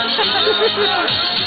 Ha ha ha!